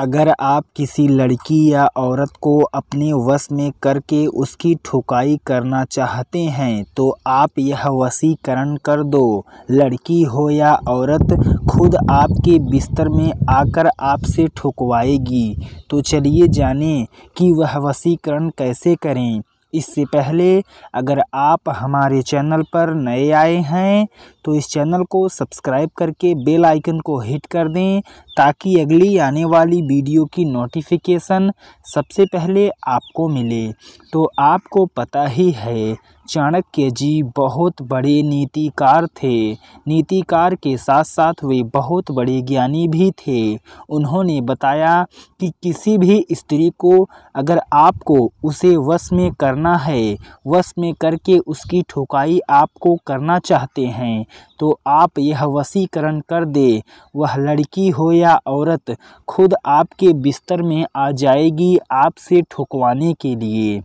अगर आप किसी लड़की या औरत को अपने वश में करके उसकी ठुकाई करना चाहते हैं तो आप यह वसीकरण कर दो। लड़की हो या औरत, खुद आपके बिस्तर में आकर आपसे ठुकवाएगी। तो चलिए जानें कि वह वसीकरण कैसे करें। इससे पहले अगर आप हमारे चैनल पर नए आए हैं तो इस चैनल को सब्सक्राइब करके बेल आइकन को हिट कर दें, ताकि अगली आने वाली वीडियो की नोटिफिकेशन सबसे पहले आपको मिले। तो आपको पता ही है चाणक्य जी बहुत बड़े नीतिकार थे। नीतिकार के साथ साथ वे बहुत बड़े ज्ञानी भी थे। उन्होंने बताया कि किसी भी स्त्री को अगर आपको उसे वश में करना है, वश में करके उसकी ठुकाई आपको करना चाहते हैं तो आप यह वशीकरण कर दे। वह लड़की हो या औरत, खुद आपके बिस्तर में आ जाएगी आपसे ठुकवाने के लिए।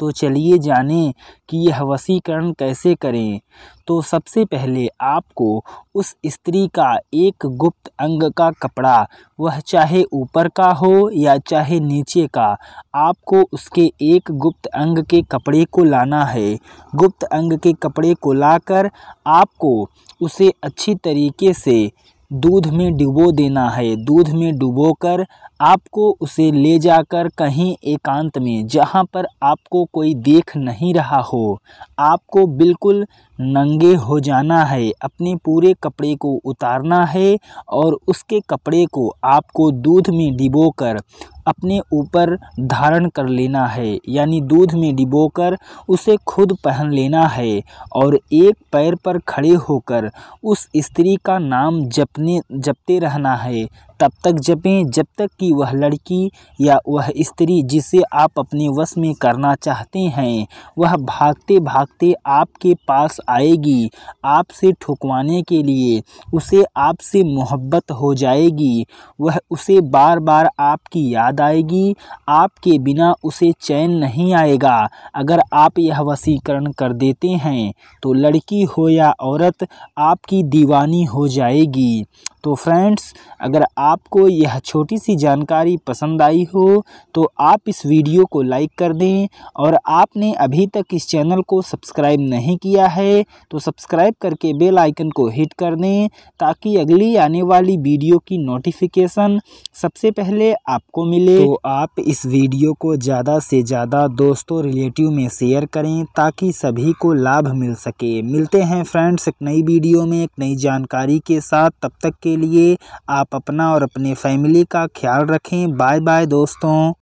तो चलिए जानें कि यह वशीकरण कैसे करें। तो सबसे पहले आपको उस स्त्री का एक गुप्त अंग का कपड़ा, वह चाहे ऊपर का हो या चाहे नीचे का, आपको उसके एक गुप्त अंग के कपड़े को लाना है। गुप्त अंग के कपड़े को लाकर आपको उसे अच्छी तरीके से दूध में डुबो देना है। दूध में डुबोकर आपको उसे ले जाकर कहीं एकांत में, जहाँ पर आपको कोई देख नहीं रहा हो। आपको बिल्कुल नंगे हो जाना है, अपने पूरे कपड़े को उतारना है और उसके कपड़े को आपको दूध में डिबोकर अपने ऊपर धारण कर लेना है, यानी दूध में डिबोकर उसे खुद पहन लेना है और एक पैर पर खड़े होकर उस स्त्री का नाम जपने, जपते रहना है। तब तक जपें, जब तक कि वह लड़की या वह स्त्री जिसे आप अपने वश में करना चाहते हैं, वह भागते भागते आपके पास आएगी, आपसे ठुकवाने के लिए, उसे आपसे मोहब्बत हो जाएगी, वह उसे बार बार आपकी याद आएगी, आपके बिना उसे चैन नहीं आएगा। अगर आप यह वसीकरण कर देते हैं तो लड़की हो या औरत, आपकी दीवानी हो जाएगी। तो फ्रेंड्स, अगर आपको यह छोटी सी जानकारी पसंद आई हो तो आप इस वीडियो को लाइक कर दें और आपने अभी तक इस चैनल को सब्सक्राइब नहीं किया है तो सब्सक्राइब करके बेल आइकन को हिट कर दें ताकि अगली आने वाली वीडियो की नोटिफिकेशन सबसे पहले आपको मिले। तो आप इस वीडियो को ज़्यादा से ज़्यादा दोस्तों, रिलेटिव में शेयर करें ताकि सभी को लाभ मिल सके। मिलते हैं फ्रेंड्स एक नई वीडियो में, एक नई जानकारी के साथ, तब तक के लिए आप अपना और अपने फैमिली का ख्याल रखें। बाय बाय दोस्तों।